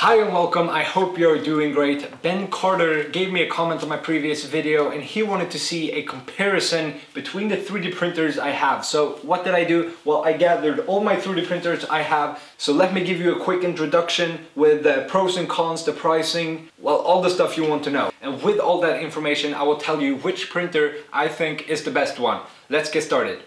Hi and welcome, I hope you're doing great. Ben Carter gave me a comment on my previous video and he wanted to see a comparison between the 3D printers I have. So what did I do? Well, I gathered all my 3D printers I have. So let me give you a quick introduction with the pros and cons, the pricing, well, all the stuff you want to know. And with all that information, I will tell you which printer I think is the best one. Let's get started.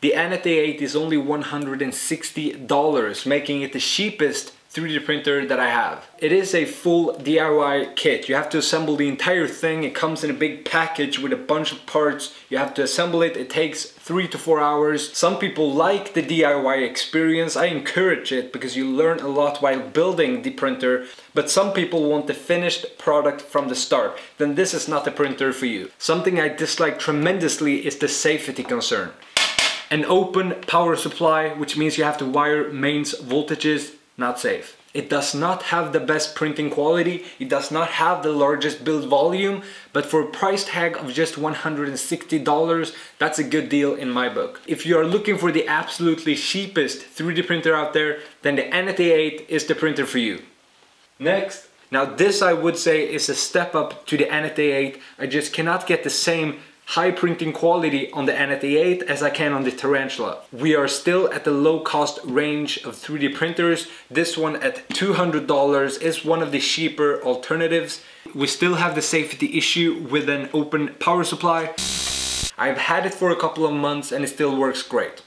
The Anet A8 is only $160, making it the cheapest 3D printer that I have. It is a full DIY kit. You have to assemble the entire thing. It comes in a big package with a bunch of parts. You have to assemble it. It takes three to four hours. Some people like the DIY experience. I encourage it because you learn a lot while building the printer. But some people want the finished product from the start. Then this is not the printer for you. Something I dislike tremendously is the safety concern an open power supply, which means you have to wire mains voltages, not safe. It does not have the best printing quality, it does not have the largest build volume, but for a price tag of just $160, that's a good deal in my book. If you are looking for the absolutely cheapest 3D printer out there, then the Anet A8 is the printer for you. Next. Now this I would say is a step up to the Anet A8. I just cannot get the same high printing quality on the Anet A8 as I can on the Tarantula. We are still at the low cost range of 3D printers. This one at $200 is one of the cheaper alternatives. We still have the safety issue with an open power supply. I've had it for a couple of months and it still works great.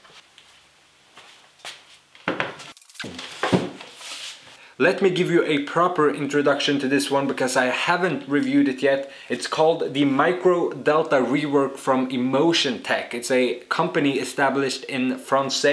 Let me give you a proper introduction to this one because I haven't reviewed it yet. It's called the Micro Delta Rework from Emotion Tech. It's a company established in France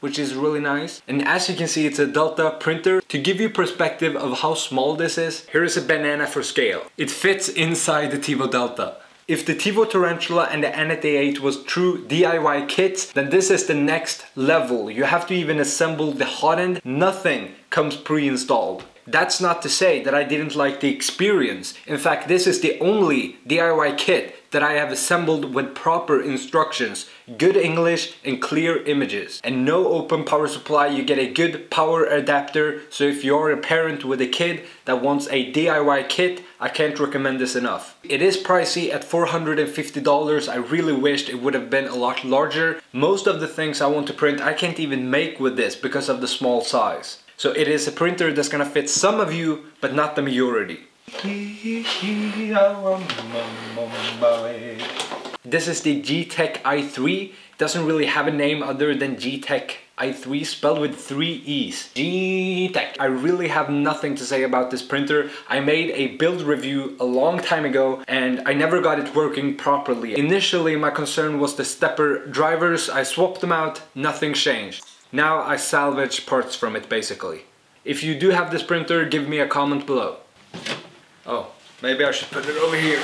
which is really nice. And as you can see, it's a Delta printer. To give you perspective of how small this is, here is a banana for scale. It fits inside the Tevo Delta. If the Tevo Tarantula and the Anet A8 was true DIY kits, then this is the next level. You have to even assemble the hot end. Nothing comes pre-installed. That's not to say that I didn't like the experience. In fact, this is the only DIY kit that I have assembled with proper instructions, good English and clear images. And no open power supply, you get a good power adapter. So if you're a parent with a kid that wants a DIY kit, I can't recommend this enough. It is pricey at $450. I really wished it would have been a lot larger. Most of the things I want to print I can't even make with this because of the small size. So it is a printer that's gonna fit some of you, but not the majority. This is the Geeetech i3. It doesn't really have a name other than Geeetech i3 spelled with three E's. Geeetech. I really have nothing to say about this printer. I made a build review a long time ago and I never got it working properly. Initially my concern was the stepper drivers. I swapped them out, nothing changed. Now I salvage parts from it basically. If you do have this printer, give me a comment below. Oh, maybe I should put it over here.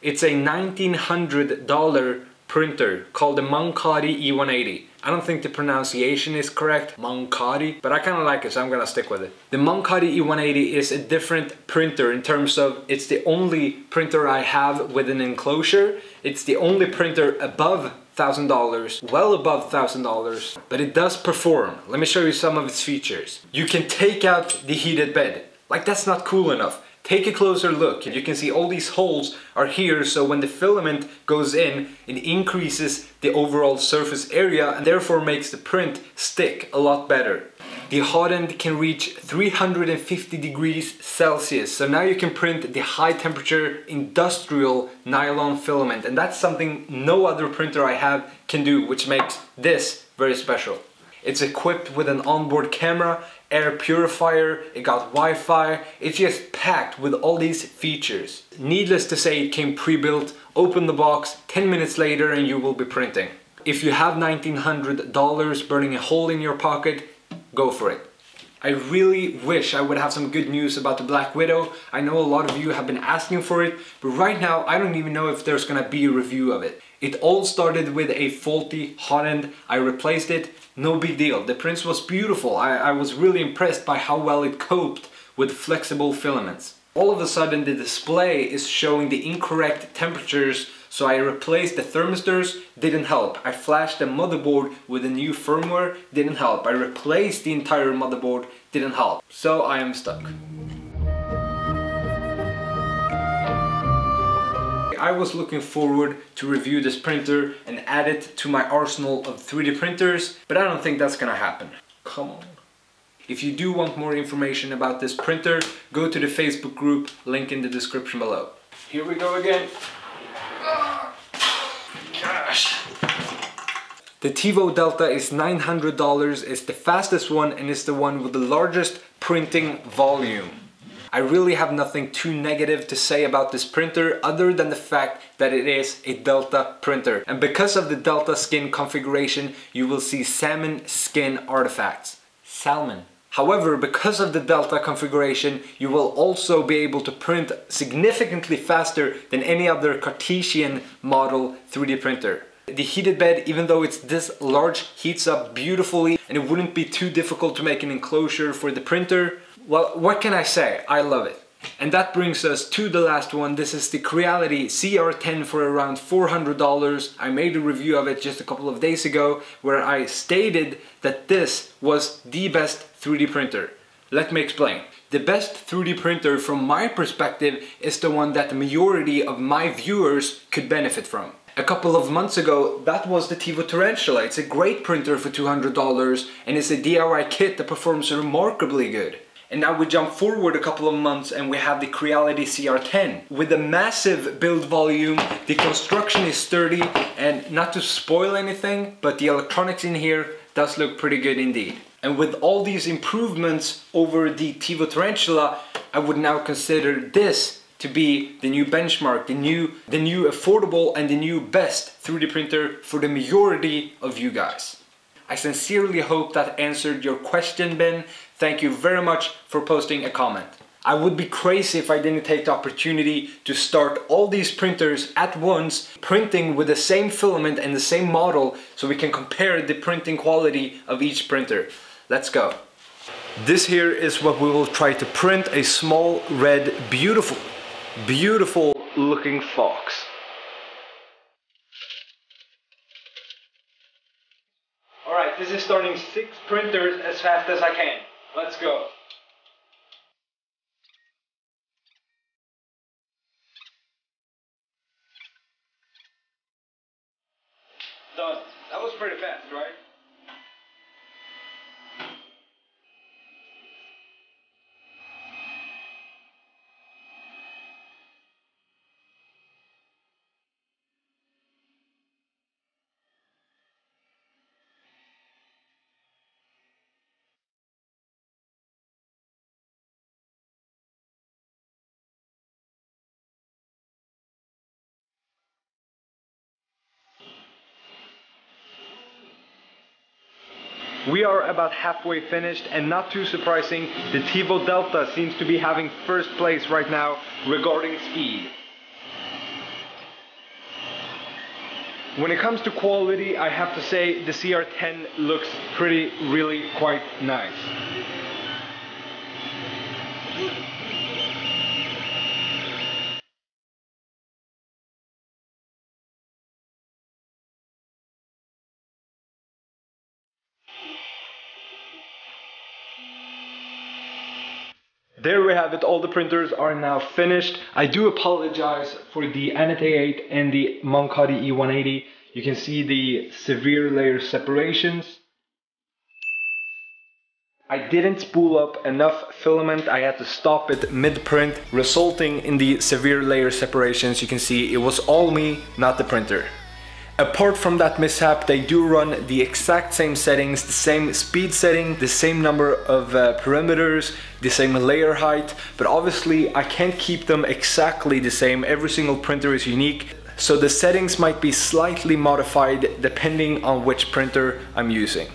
It's a $1,900 printer called the Mankati E180. I don't think the pronunciation is correct, Mankati, but I kind of like it, so I'm gonna stick with it. The Mankati E180 is a different printer in terms of it's the only printer I have with an enclosure. It's the only printer above $1,000, well above $1,000, but it does perform. Let me show you some of its features. You can take out the heated bed. Like that's not cool enough. Take a closer look. You can see all these holes are here so when the filament goes in, it increases the overall surface area and therefore makes the print stick a lot better. The hot end can reach 350 degrees Celsius. So now you can print the high temperature industrial nylon filament and that's something no other printer I have can do which makes this very special. It's equipped with an onboard camera, air purifier, it got Wi-Fi, it's just packed with all these features. Needless to say it came pre-built, open the box, 10 minutes later and you will be printing. If you have $1,900 burning a hole in your pocket, go for it. I really wish I would have some good news about the Black Widow. I know a lot of you have been asking for it, but right now I don't even know if there's gonna be a review of it. It all started with a faulty hot end. I replaced it, no big deal. The print was beautiful. I, I was really impressed by how well it coped with flexible filaments. All of a sudden the display is showing the incorrect temperatures So I replaced the thermistors, didn't help. I flashed the motherboard with a new firmware, didn't help. I replaced the entire motherboard, didn't help. So I am stuck. I was looking forward to review this printer and add it to my arsenal of 3D printers, but I don't think that's gonna happen. Come on. If you do want more information about this printer, go to the Facebook group, link in the description below. Here we go again. gosh. The Tevo Delta is $900, it's the fastest one and it's the one with the largest printing volume. I really have nothing too negative to say about this printer other than the fact that it is a Delta printer. And because of the Delta skin configuration, you will see salmon skin artifacts. Salmon. However, because of the Delta configuration, you will also be able to print significantly faster than any other Cartesian model 3D printer. The heated bed, even though it's this large, heats up beautifully and it wouldn't be too difficult to make an enclosure for the printer. Well, what can I say? I love it. And that brings us to the last one. This is the Creality CR10 for around $400. I made a review of it just a couple of days ago where I stated that this was the best 3D printer. Let me explain. The best 3D printer from my perspective is the one that the majority of my viewers could benefit from. A couple of months ago, that was the Tevo Tarantula. It's a great printer for $200 and it's a DIY kit that performs remarkably good. And now we jump forward a couple of months and we have the Creality CR10. With a massive build volume, the construction is sturdy and not to spoil anything, but the electronics in here does look pretty good indeed. And with all these improvements over the Tevo Tarantula, I would now consider this to be the new benchmark, the new, the new affordable and the new best 3D printer for the majority of you guys. I sincerely hope that answered your question, Ben. Thank you very much for posting a comment. I would be crazy if I didn't take the opportunity to start all these printers at once, printing with the same filament and the same model so we can compare the printing quality of each printer. Let's go. This here is what we will try to print, a small, red, beautiful, beautiful looking fox. Alright, this is starting six printers as fast as I can. Let's go. Done. That was pretty fast, right? We are about halfway finished and not too surprising, the Tevo Delta seems to be having first place right now regarding speed. When it comes to quality, I have to say the CR10 looks pretty, really quite nice. There we have it, all the printers are now finished. I do apologize for the Anet A8 and the Mankati E180. You can see the severe layer separations. I didn't spool up enough filament, I had to stop it mid-print, resulting in the severe layer separations. You can see it was all me, not the printer. Apart from that mishap, they do run the exact same settings, the same speed setting, the same number of uh, parameters, the same layer height, but obviously I can't keep them exactly the same. Every single printer is unique. So the settings might be slightly modified depending on which printer I'm using.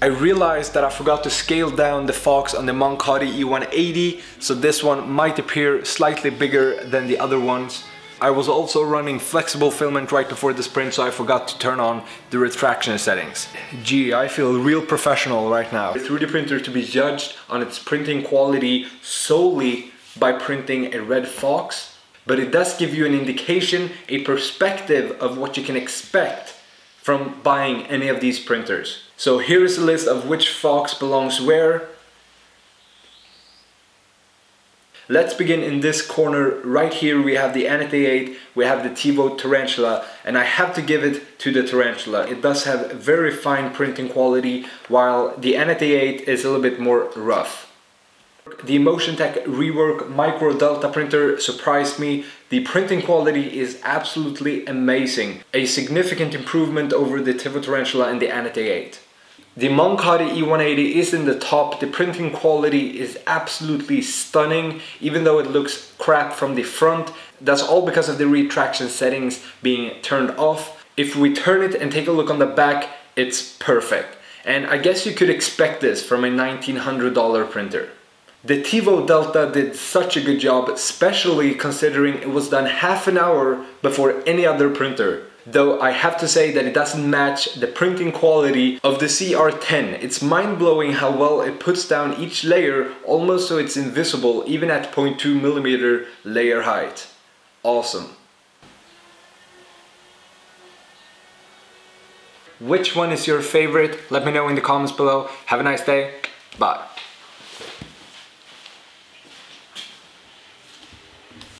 I realized that I forgot to scale down the Fox on the Mankati E180, so this one might appear slightly bigger than the other ones. I was also running flexible filament right before this print so I forgot to turn on the retraction settings. Gee, I feel real professional right now. The 3D printer to be judged on its printing quality solely by printing a red fox but it does give you an indication, a perspective of what you can expect from buying any of these printers. So here is a list of which Fox belongs where. Let's begin in this corner. Right here we have the Anet A8, we have the Tevo Tarantula, and I have to give it to the Tarantula. It does have very fine printing quality, while the Anet A8 is a little bit more rough. The Motion-Tech Rework Micro Delta printer surprised me. The printing quality is absolutely amazing. A significant improvement over the Tevo Tarantula and the Anet A8. The Mankati E180 is in the top. The printing quality is absolutely stunning, even though it looks crap from the front. That's all because of the retraction settings being turned off. If we turn it and take a look on the back, it's perfect. And I guess you could expect this from a $1900 printer. The Tevo Delta did such a good job, especially considering it was done half an hour before any other printer. Though I have to say that it doesn't match the printing quality of the CR10. It's mind-blowing how well it puts down each layer almost so it's invisible even at 0.2 millimeter layer height. Awesome. Which one is your favorite? Let me know in the comments below. Have a nice day. Bye.